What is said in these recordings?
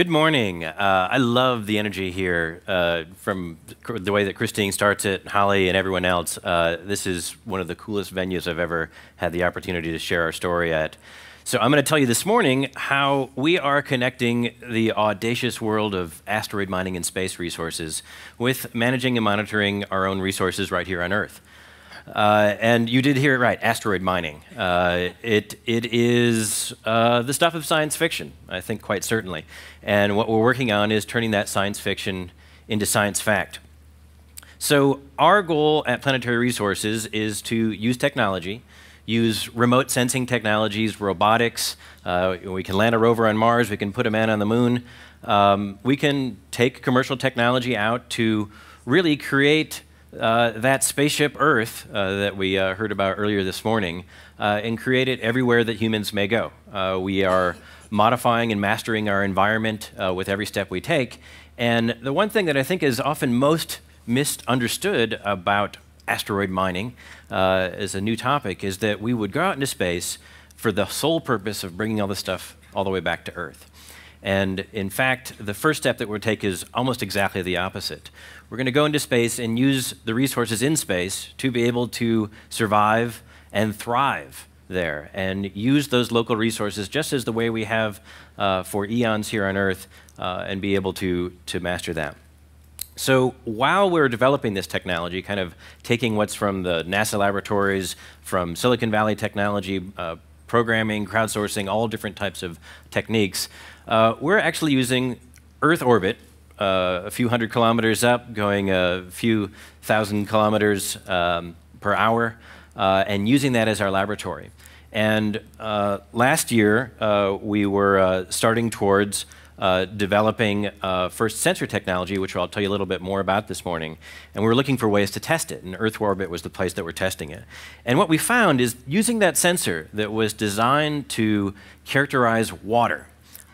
Good morning. Uh, I love the energy here uh, from the way that Christine starts it, Holly, and everyone else. Uh, this is one of the coolest venues I've ever had the opportunity to share our story at. So, I'm going to tell you this morning how we are connecting the audacious world of asteroid mining and space resources with managing and monitoring our own resources right here on Earth. Uh, and you did hear it right, asteroid mining. Uh, it, it is uh, the stuff of science fiction, I think quite certainly. And what we're working on is turning that science fiction into science fact. So our goal at Planetary Resources is to use technology, use remote sensing technologies, robotics. Uh, we can land a rover on Mars, we can put a man on the moon. Um, we can take commercial technology out to really create uh, that spaceship Earth uh, that we uh, heard about earlier this morning uh, and create it everywhere that humans may go. Uh, we are modifying and mastering our environment with every step we take. And the one thing that I think is often most misunderstood about asteroid mining as a new topic is that we would go out into space for the sole purpose of bringing all this stuff all the way back to Earth. And in fact, the first step that we'll take is almost exactly the opposite. We're going to go into space and use the resources in space to be able to survive and thrive there and use those local resources just as the way we have uh, for eons here on Earth uh, and be able to, to master that. So while we're developing this technology, kind of taking what's from the NASA laboratories, from Silicon Valley technology, uh, programming, crowdsourcing, all different types of techniques, uh, we're actually using Earth orbit, uh, a few hundred kilometers up, going a few thousand kilometers um, per hour, uh, and using that as our laboratory. And uh, last year, uh, we were uh, starting towards developing first sensor technology, which I'll tell you a little bit more about this morning. And we were looking for ways to test it, and Earth orbit was the place that we're testing it. And what we found is using that sensor that was designed to characterize water,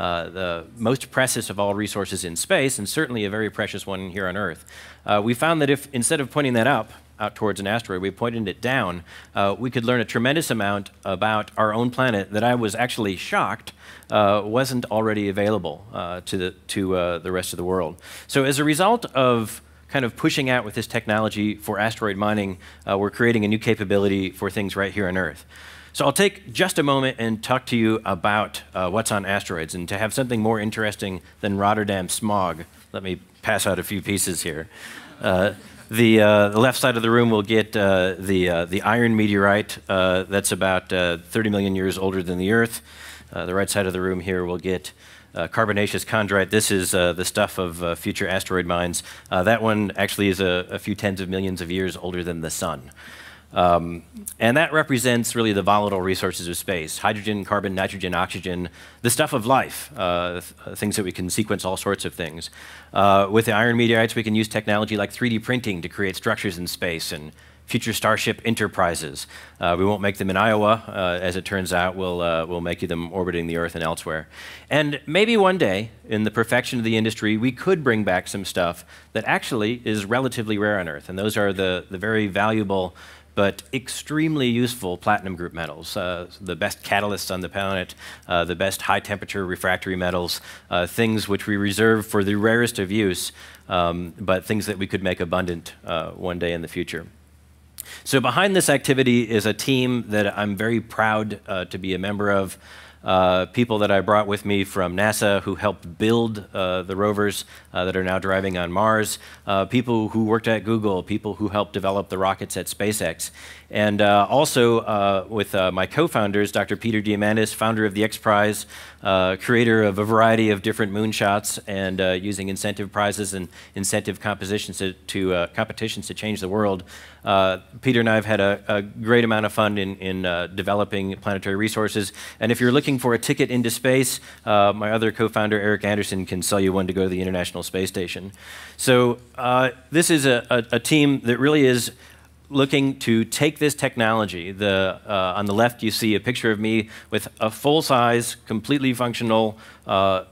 uh, the most precious of all resources in space, and certainly a very precious one here on Earth. Uh, we found that if instead of pointing that up, out towards an asteroid, we pointed it down, uh, we could learn a tremendous amount about our own planet that I was actually shocked uh, wasn't already available uh, to, the, to uh, the rest of the world. So as a result of kind of pushing out with this technology for asteroid mining, uh, we're creating a new capability for things right here on Earth. So I'll take just a moment and talk to you about uh, what's on asteroids. And to have something more interesting than Rotterdam smog, let me pass out a few pieces here. Uh, the, uh, the, left side of the room will get uh, the, uh, the iron meteorite uh, that's about 30 million years older than the Earth. the right side of the room here will get carbonaceous chondrite. This is the stuff of future asteroid mines. that one actually is a, a, few tens of millions of years older than the Sun. Um, and that represents really the volatile resources of space hydrogen, carbon, nitrogen, oxygen, the stuff of life, uh, th things that we can sequence all sorts of things. Uh, with the iron meteorites, we can use technology like 3D printing to create structures in space and future Starship enterprises. Uh, we won't make them in Iowa, uh, as it turns out. We'll, uh, we'll make them orbiting the Earth and elsewhere. And maybe one day, in the perfection of the industry, we could bring back some stuff that actually is relatively rare on Earth. And those are the, the very valuable but extremely useful platinum group metals, uh, the best catalysts on the planet, uh, the best high temperature refractory metals, uh, things which we reserve for the rarest of use, um, but things that we could make abundant uh, one day in the future. So behind this activity is a team that I'm very proud uh, to be a member of uh, people that I brought with me from NASA who helped build uh, the rovers uh, that are now driving on Mars, uh, people who worked at Google, people who helped develop the rockets at SpaceX. And uh, also uh, with my co-founders, Dr. Peter Diamandis, founder of the X Prize, creator of a variety of different moonshots and using incentive prizes and incentive compositions to, to competitions to change the world. Peter and I have had a, a great amount of fun in, in developing planetary resources. And if you're looking for a ticket into space, my other co-founder, Eric Anderson, can sell you one to go to the International Space Station. So uh, this is a, a, a, team that really is looking to take this technology. The, uh, on the left, you see a picture of me with a full-size, completely functional, uh,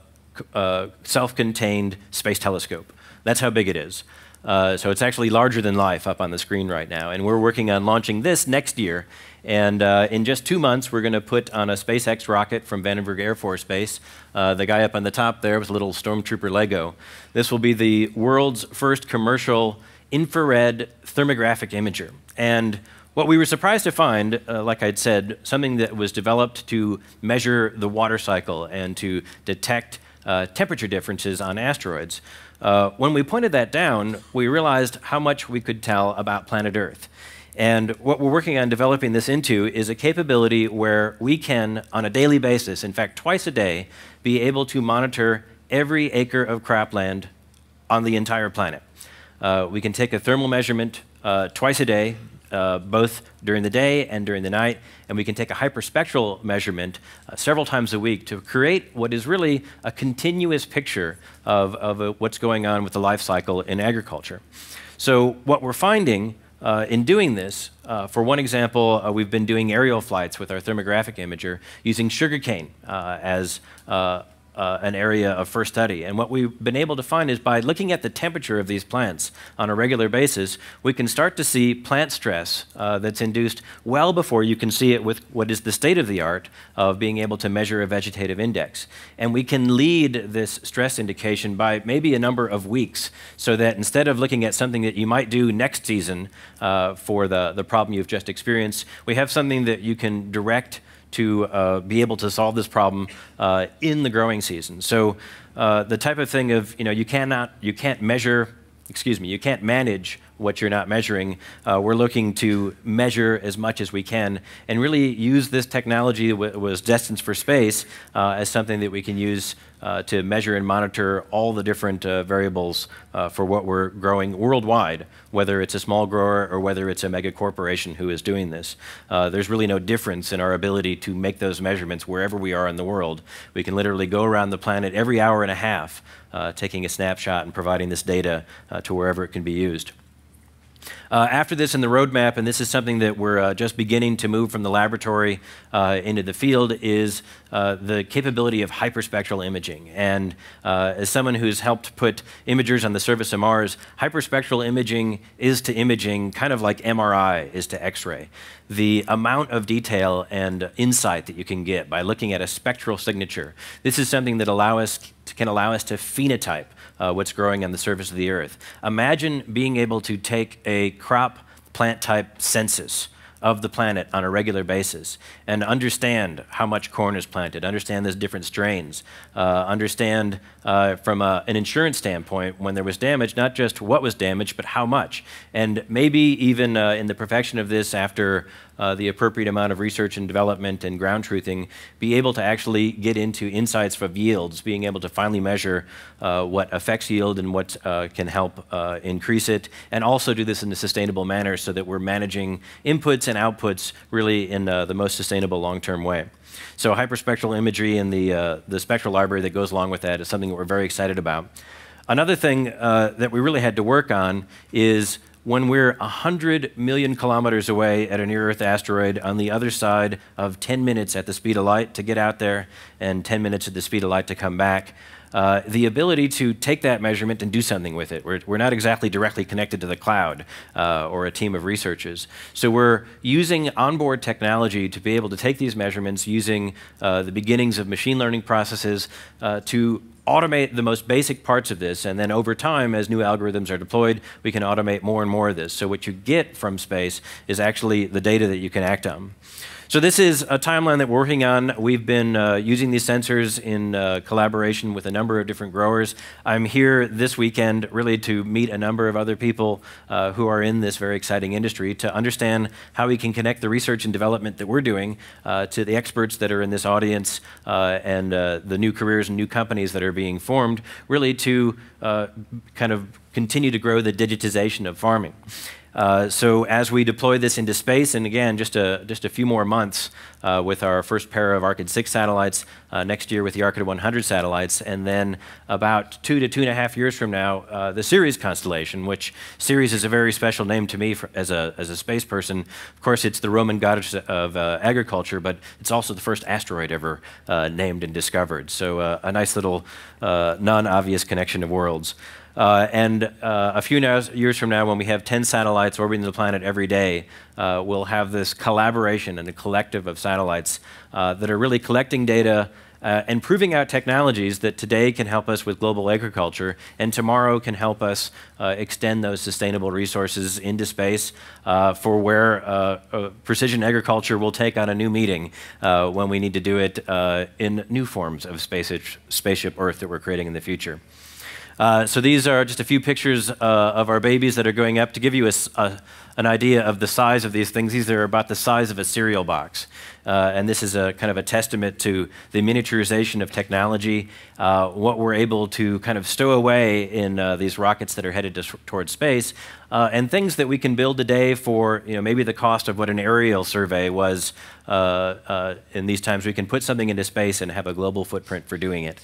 uh self-contained space telescope. That's how big it is. Uh, so it's actually larger than life up on the screen right now. And we're working on launching this next year. And uh, in just two months, we're going to put on a SpaceX rocket from Vandenberg Air Force Base. Uh, the guy up on the top there with a little Stormtrooper Lego. This will be the world's first commercial infrared thermographic imager. And what we were surprised to find, uh, like I'd said, something that was developed to measure the water cycle and to detect uh, temperature differences on asteroids. Uh, when we pointed that down, we realized how much we could tell about planet Earth. And what we're working on developing this into is a capability where we can, on a daily basis, in fact, twice a day, be able to monitor every acre of cropland on the entire planet. Uh, we can take a thermal measurement uh, twice a day, uh, both during the day and during the night, and we can take a hyperspectral measurement uh, several times a week to create what is really a continuous picture of, of uh, what's going on with the life cycle in agriculture. So what we're finding uh, in doing this, uh, for one example, uh, we've been doing aerial flights with our thermographic imager using sugarcane as uh, an area of first study. And what we've been able to find is by looking at the temperature of these plants on a regular basis, we can start to see plant stress uh, that's induced well before you can see it with what is the state of the art of being able to measure a vegetative index. And we can lead this stress indication by maybe a number of weeks so that instead of looking at something that you might do next season uh, for the, the problem you've just experienced, we have something that you can direct to uh, be able to solve this problem uh, in the growing season. So uh, the type of thing of, you know, you cannot, you can't measure, excuse me, you can't manage what you're not measuring. Uh, we're looking to measure as much as we can and really use this technology that was destined for space uh, as something that we can use uh, to measure and monitor all the different uh, variables uh, for what we're growing worldwide, whether it's a small grower or whether it's a mega corporation who is doing this. Uh, there's really no difference in our ability to make those measurements wherever we are in the world. We can literally go around the planet every hour and a half, taking a snapshot and providing this data to wherever it can be used. Uh, after this in the roadmap, and this is something that we're uh, just beginning to move from the laboratory uh, into the field, is uh, the capability of hyperspectral imaging. And uh, as someone who's helped put imagers on the surface of Mars, hyperspectral imaging is to imaging kind of like MRI is to X-ray. The amount of detail and insight that you can get by looking at a spectral signature. This is something that allows us, can allow us to phenotype uh, what's growing on the surface of the earth. Imagine being able to take a crop plant type census of the planet on a regular basis and understand how much corn is planted, understand those different strains, uh, understand uh, from a, an insurance standpoint when there was damage, not just what was damaged, but how much. And maybe even uh, in the perfection of this after uh, the appropriate amount of research and development and ground truthing, be able to actually get into insights of yields, being able to finally measure uh, what affects yield and what uh, can help uh, increase it, and also do this in a sustainable manner so that we're managing inputs and outputs really in uh, the most sustainable long-term way. So hyperspectral imagery and the, uh, the spectral library that goes along with that is something that we're very excited about. Another thing that we really had to work on is when we're 100 million kilometers away at a near Earth asteroid on the other side of 10 minutes at the speed of light to get out there and 10 minutes at the speed of light to come back. Uh, the ability to take that measurement and do something with it. We're, we're not exactly directly connected to the cloud uh, or a team of researchers. So we're using onboard technology to be able to take these measurements using uh, the beginnings of machine learning processes uh, to automate the most basic parts of this, and then over time, as new algorithms are deployed, we can automate more and more of this. So what you get from space is actually the data that you can act on. So this is a timeline that we're working on. We've been uh, using these sensors in uh, collaboration with a number of different growers. I'm here this weekend really to meet a number of other people uh, who are in this very exciting industry to understand how we can connect the research and development that we're doing uh, to the experts that are in this audience uh, and uh, the new careers and new companies that are being formed, really to kind of continue to grow the digitization of farming. Uh, so as we deploy this into space, and again, just a, just a few more months uh, with our first pair of Arkyd 6 satellites, uh, next year with the Arkyd 100 satellites, and then about two to two and a half years from now, uh, the Ceres constellation, which Ceres is a very special name to me for, as, a, as a space person. Of course, it's the Roman goddess of uh, agriculture, but it's also the first asteroid ever named and discovered. So a nice little non-obvious connection of worlds. Uh, and uh, a few years from now, when we have 10 satellites orbiting the planet every day, uh, we'll have this collaboration and a collective of satellites uh, that are really collecting data uh, and proving out technologies that today can help us with global agriculture and tomorrow can help us uh, extend those sustainable resources into space for where precision agriculture will take on a new meeting when we need to do it in new forms of spaceship Earth that we're creating in the future. Uh, so these are just a few pictures uh, of our babies that are going up to give you a, a, an idea of the size of these things. These are about the size of a cereal box. Uh, and this is a kind of a testament to the miniaturization of technology, uh, what we're able to kind of stow away in uh, these rockets that are headed to, towards space, and things that we can build today for you know, maybe the cost of what an aerial survey was in these times. We can put something into space and have a global footprint for doing it.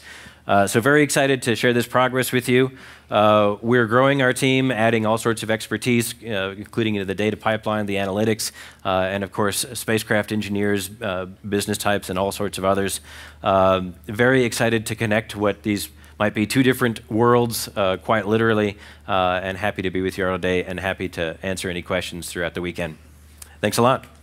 Uh, so very excited to share this progress with you. Uh, we're growing our team, adding all sorts of expertise, uh, including the data pipeline, the analytics, uh, and of course, spacecraft engineers, uh, business types, and all sorts of others. Um, very excited to connect what these might be two different worlds, uh, quite literally, and happy to be with you all day and happy to answer any questions throughout the weekend. Thanks a lot.